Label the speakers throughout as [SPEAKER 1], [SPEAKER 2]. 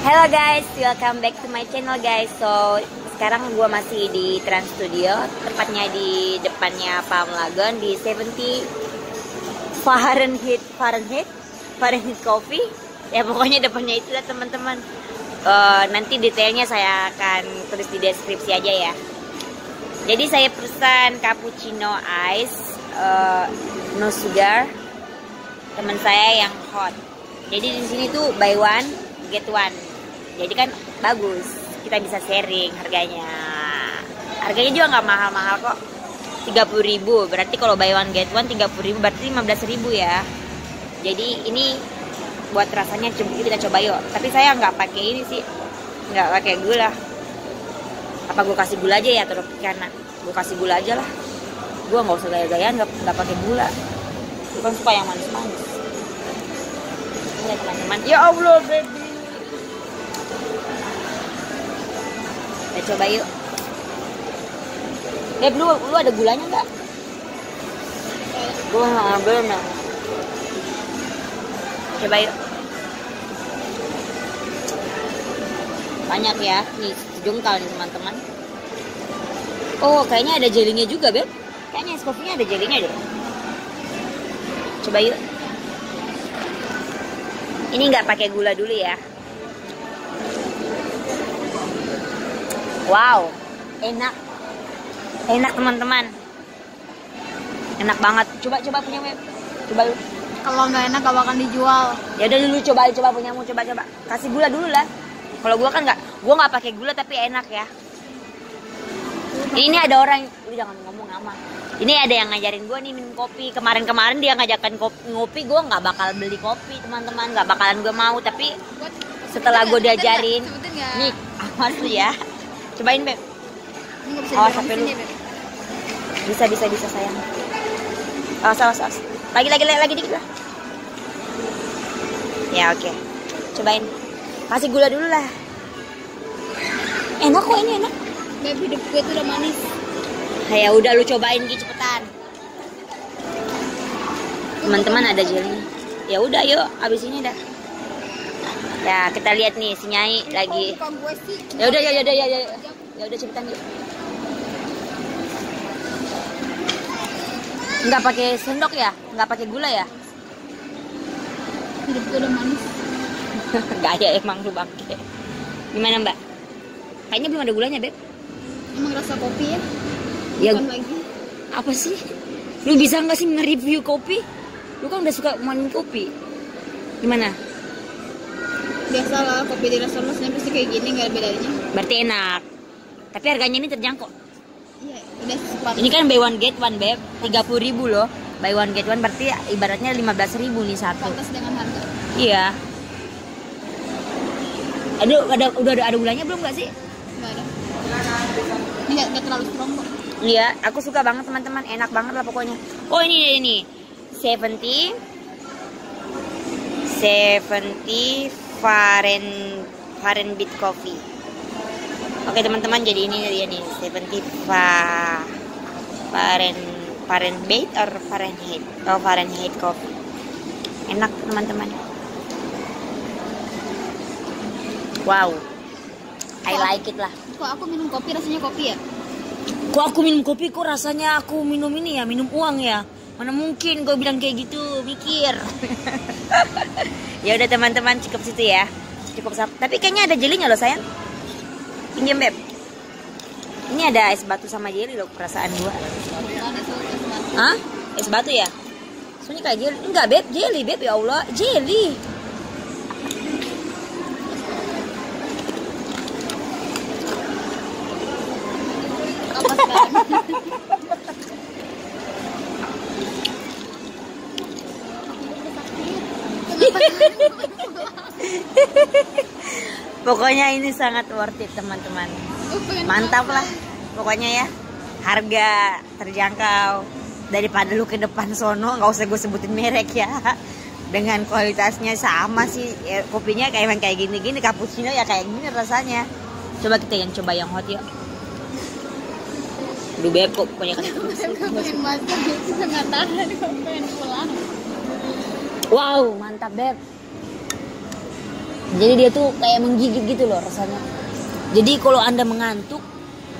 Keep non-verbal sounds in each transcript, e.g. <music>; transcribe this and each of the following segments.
[SPEAKER 1] Hello guys, welcome back to my channel guys. So sekarang gue masih di Trans Studio, tepatnya di depannya Palm Lagoon di 70 Fahrenheit Fahrenheit Fahrenheit Coffee. Ya pokoknya depannya itu lah teman-teman. Uh, nanti detailnya saya akan tulis di deskripsi aja ya. Jadi saya pesan cappuccino ice, uh, no sugar. Teman saya yang hot. Jadi di sini tuh buy one get one. Jadi kan bagus, kita bisa sharing harganya. Harganya juga nggak mahal-mahal kok. 30.000 ribu berarti kalau buy one get one 30.000 ribu berarti 15.000 ribu ya. Jadi ini buat rasanya kita coba yuk. Tapi saya nggak pakai ini sih nggak pakai gula. Apa gue kasih gula aja ya terus karena gue kasih gula aja lah. Gue nggak usah gaya-gayaan nggak pakai gula. Gue kan suka yang manis-manis. Ya teman-teman. Ya allah baby kita coba yuk Beb, lu, lu ada gulanya nggak? Gue nggak nah. Coba yuk. Banyak ya, nih sejungkal nih teman-teman. Oh, kayaknya ada jelinya juga, Beb. Kayaknya es kopinya ada jelinya deh. Coba yuk. Ini nggak pakai gula dulu ya. Wow, enak. Enak teman-teman. Enak banget. Coba coba punya web coba lu.
[SPEAKER 2] Kalau nggak enak gak akan dijual.
[SPEAKER 1] Ya udah dulu coba coba punyamu coba coba. Kasih gula dulu lah. Kalau gua kan nggak gua nggak pakai gula tapi enak ya. Ini ada orang lu jangan ngomong nama ini ada yang ngajarin gua nih minum kopi. Kemarin-kemarin dia ngajakin kopi, ngopi. Gua nggak bakal beli kopi teman-teman. Nggak bakalan gua mau tapi setelah gua diajarin. Nih <laughs> awas lu ya cobain beb. Awas sampai lu bisa bisa bisa sayang. Awas awas awas. Lagi lagi lagi, lagi dikit lah. Ya oke. Okay. cobain. Kasih gula dulu lah. Enak kok ini enak.
[SPEAKER 2] Beb, hidup gue tuh udah manis.
[SPEAKER 1] Ya udah lu cobain gitu cepetan. Teman-teman ada jelly. Ya udah yuk abis ini dah. Ya kita lihat nih si nyai lagi. Ya udah ya udah ya ya ya udah cepetan yuk. Nggak pakai sendok ya? Nggak pakai gula ya?
[SPEAKER 2] Hidup gue udah manis. <laughs>
[SPEAKER 1] Nggak ada emang lu bangke. Gimana mbak? Kayaknya belum ada gulanya beb.
[SPEAKER 2] Emang rasa kopi ya?
[SPEAKER 1] Ya.
[SPEAKER 2] Lagi.
[SPEAKER 1] Apa sih? Lu bisa nggak sih nge-review kopi? Lu kan udah suka minum kopi. Gimana?
[SPEAKER 2] Biasalah kopi di restoran pasti kayak gini nggak ada bedanya.
[SPEAKER 1] Berarti enak tapi harganya ini terjangkau.
[SPEAKER 2] Iya udah
[SPEAKER 1] ini kan buy one get one beb. 30 ribu loh. Buy one get one berarti ibaratnya 15 ribu nih satu.
[SPEAKER 2] Pantas dengan harga.
[SPEAKER 1] Iya. Ada ada udah ada, ada gulanya belum nggak sih?
[SPEAKER 2] Nggak ada. Ini nggak nggak terlalu strong kok.
[SPEAKER 1] Iya, aku suka banget teman-teman, enak banget lah pokoknya. Oh ini ini, 70 70 Faren Fahrenheit Coffee. Oke teman-teman, jadi ini dia nih 70 fa Faren Fahrenheit or Fahrenheit? Oh Fahrenheit Coffee. Enak teman-teman. Wow, I like it lah.
[SPEAKER 2] kok aku minum kopi rasanya kopi ya
[SPEAKER 1] Kok aku minum kopi kok rasanya aku minum ini ya, minum uang ya? Mana mungkin gue bilang kayak gitu, mikir. <laughs> ya udah teman-teman cukup situ ya. Cukup. Tapi kayaknya ada jelinya loh sayang. Pinjam beb. Ini ada es batu sama jeli loh perasaan gua. Hah? Es batu ya? Soalnya kayak jeli. Enggak beb, jeli beb ya Allah, jeli.
[SPEAKER 2] apa sekarang
[SPEAKER 1] Pokoknya ini sangat worth it teman-teman. Mantap lah. Pokoknya ya. Harga terjangkau daripada lu ke depan sono nggak usah gue sebutin merek ya. Dengan kualitasnya sama sih ya, kopinya kayak emang kayak gini-gini cappuccino ya kayak gini rasanya. Coba kita yang coba yang hot ya. Aduh beb kok banyak kan.
[SPEAKER 2] pengen makan nggak tahan kok pengen pulang
[SPEAKER 1] Wow, mantap beb. Jadi dia tuh kayak menggigit gitu loh rasanya. Jadi kalau anda mengantuk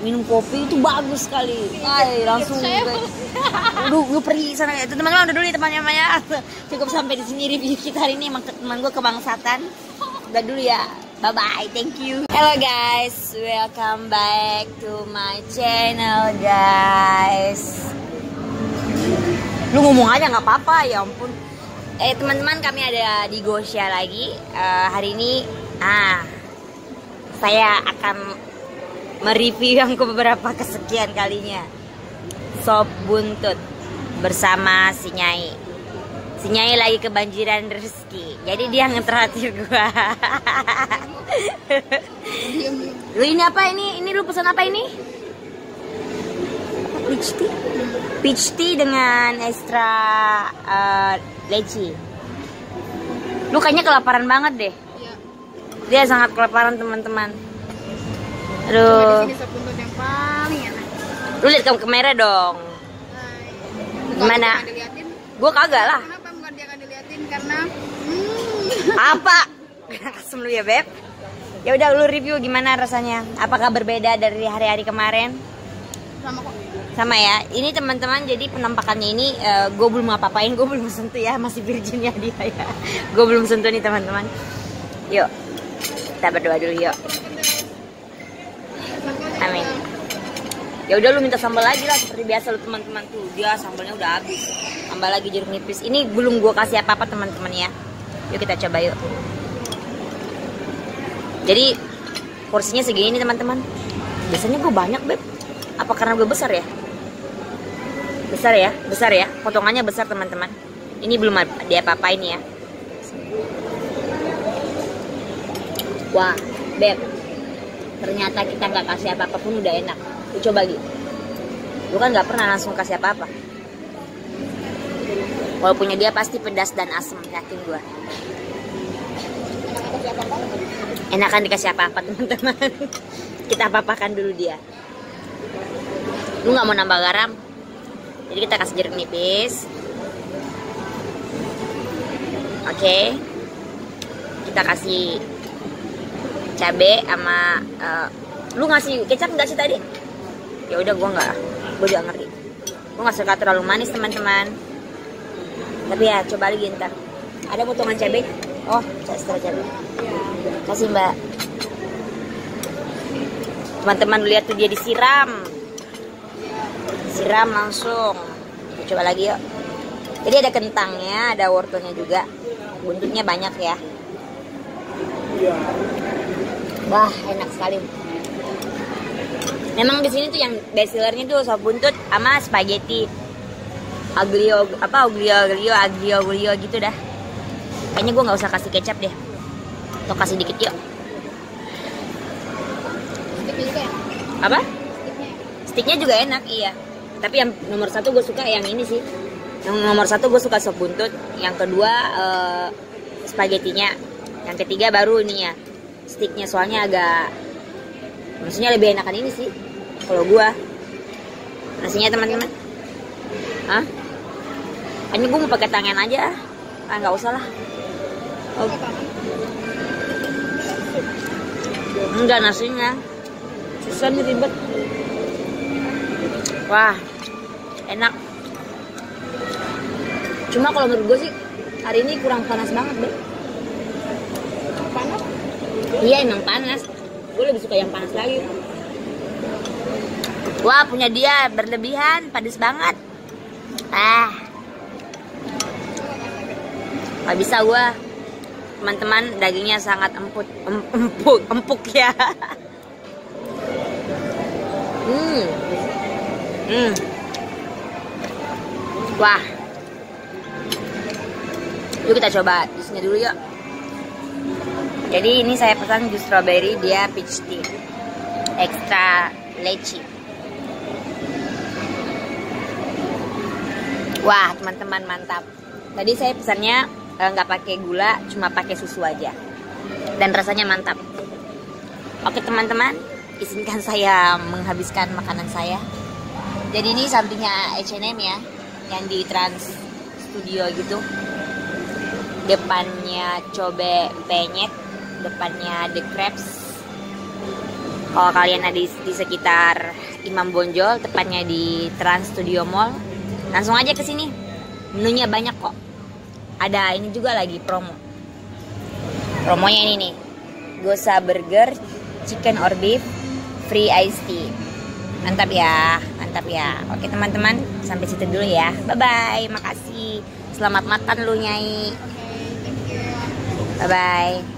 [SPEAKER 1] minum kopi itu bagus sekali. Ay, langsung Aduh, gue pergi sana itu teman-teman udah dulu ya teman-teman ya cukup sampai di sini review kita hari ini. Emang teman gue kebangsatan. Udah dulu ya. Bye bye thank you. Hello guys. Welcome back to my channel guys. Lu ngomong aja nggak apa-apa. Ya ampun eh teman-teman kami ada di Gosha lagi. Eh, hari ini ah saya akan mereview yang beberapa kesekian kalinya. Sop buntut bersama si Nyai. Si Nyai lagi kebanjiran rezeki. Jadi dia ngeteratir gua. <laughs> Lu ini apa ini? Ini lu pesan apa ini peach tea? Peach tea dengan ekstra eh, leci lu kayaknya kelaparan banget deh.
[SPEAKER 2] Iya.
[SPEAKER 1] dia sangat kelaparan teman-teman. Aduh.
[SPEAKER 2] yang paling enak.
[SPEAKER 1] lu lihat ke kamera dong.
[SPEAKER 2] Hai.
[SPEAKER 1] Gimana? Gua kagak lah.
[SPEAKER 2] Kenapa bukan dia nggak diliatin? Karena hmm,
[SPEAKER 1] apa? Kasem lu ya beb. Ya udah lu review gimana rasanya? Apakah berbeda dari hari-hari kemarin?
[SPEAKER 2] Sama kok.
[SPEAKER 1] Sama ya ini teman-teman jadi penampakannya ini gue belum apa-apain gue belum sentuh ya masih virgin ya dia ya. Gue belum sentuh nih teman-teman. Yuk kita berdoa dulu yuk. Amin. ya udah lu minta sambal lagi lah seperti biasa lu teman-teman. Tuh dia sambalnya udah habis. Tambah lagi jeruk nipis. Ini belum gue kasih apa-apa teman-teman ya. Yuk kita coba yuk. Jadi porsinya segini nih teman-teman. Biasanya gue banyak beb. Apa karena gue besar ya besar ya besar ya. Potongannya besar teman-teman. Ini belum ada apa-apain ya. Wah beb. Ternyata kita nggak kasih apa-apa pun udah enak. Coba gitu lu kan nggak pernah langsung kasih apa-apa. Kalau punya dia pasti pedas dan asem yakin gue enakan dikasih apa-apa <laughs> teman-teman. Kita apa-apakan dulu dia. Lu nggak mau nambah garam jadi kita kasih jeruk nipis. Oke. Kita kasih cabe sama eh, lu ngasih kecap nggak sih tadi? Ya udah gua nggak gua udah ngerti. Gua nggak suka terlalu manis teman-teman. Tapi ya coba lagi ntar. Ada potongan cabe? Oh extra cabe. Kasih mbak. Teman-teman lihat tuh dia disiram siram langsung. Kita coba lagi yuk. Jadi ada kentangnya ada wortelnya juga. Buntutnya banyak ya. Wah enak sekali. Memang di sini tuh yang best sellernya tuh sop buntut sama spaghetti. Aglio apa aglio aglio aglio aglio gitu dah. Kayaknya gue nggak usah kasih kecap deh. Atau kasih dikit yuk.
[SPEAKER 2] Enak.
[SPEAKER 1] apa.
[SPEAKER 2] Sticknya
[SPEAKER 1] juga enak, iya. Tapi yang nomor satu gue suka yang ini sih. Yang nomor satu gue suka sop buntut. Yang kedua eh, spagettinya. Yang ketiga baru ini ya. Sticknya soalnya agak, maksudnya lebih enakan ini sih. Kalau gue. Nasinya teman-teman. Hah? Kayaknya gue mau pakai tangan aja. Ah nggak usah lah. Oh, enggak nasinya. Susah nih ribet. Wah, enak. Cuma kalau menurut gue sih hari ini kurang panas banget deh.
[SPEAKER 2] Panas.
[SPEAKER 1] Iya emang panas. Gue lebih suka yang panas lagi. Wah punya dia berlebihan, panas banget. Ah, nggak bisa gue. Teman-teman dagingnya sangat empuk, em- empuk, empuk ya. <laughs> Hmm. Hmm. Wah. Yuk kita coba jusnya dulu yuk. Jadi ini saya pesan jus strawberry dia peach tea. Extra leci. Wah, teman-teman mantap. Tadi saya pesannya eh, nggak pakai gula, cuma pakai susu aja. Dan rasanya mantap. Oke teman-teman, izinkan saya menghabiskan makanan saya. Jadi ini sampingnya H&M ya, yang di Trans Studio gitu. Depannya cobe penyet, depannya The Crabs kalau kalian ada di, sekitar Imam Bonjol tepatnya di Trans Studio Mall langsung aja ke sini. Menunya banyak kok. Ada ini juga lagi promo. Promonya ini nih. Gosa Burger Chicken or Beef Free Iced Tea. Mantap ya mantap ya. Oke teman-teman sampai situ dulu ya. Bye bye makasih. Selamat makan lu nyai. Bye bye